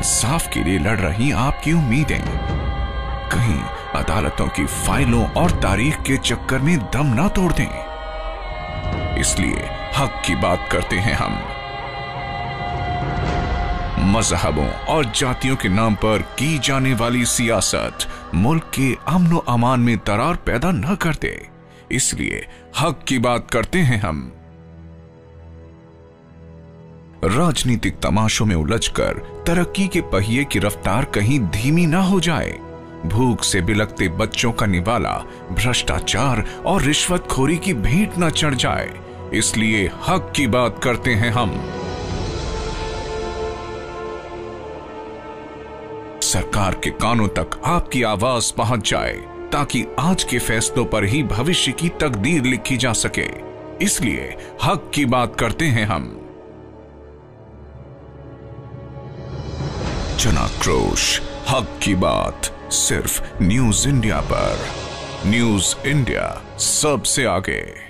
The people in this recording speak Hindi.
इंसाफ के लिए लड़ रही आपकी उम्मीदें। कहीं अदालतों की फाइलों और तारीख के चक्कर में दम ना तोड़ दें। इसलिए हक की बात करते हैं हम। मजहबों और जातियों के नाम पर की जाने वाली सियासत मुल्क के अमन अमान में दरार पैदा न कर दे। इसलिए हक की बात करते हैं हम। राजनीतिक तमाशों में उलझकर तरक्की के पहिए की रफ्तार कहीं धीमी ना हो जाए। भूख से बिलकते बच्चों का निवाला, भ्रष्टाचार और रिश्वतखोरी की भेंट न चढ़ जाए। इसलिए हक की बात करते हैं हम। सरकार के कानों तक आपकी आवाज़ पहुँच जाए, ताकि आज के फैसलों पर ही भविष्य की तकदीर लिखी जा सके। इसलिए हक की बात करते हैं हम। जनाक्रोश हक की बात सिर्फ़ न्यूज़ इंडिया पर। न्यूज़ इंडिया सबसे आगे।